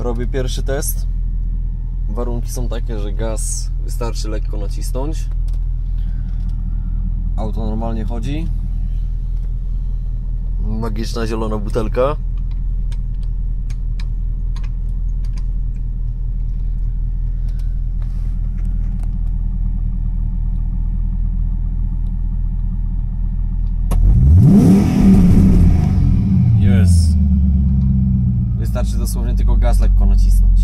Robię pierwszy test. Warunki są takie, że gaz wystarczy lekko nacisnąć. Auto normalnie chodzi. Magiczna zielona butelka. Wystarczy dosłownie tylko gaz lekko nacisnąć.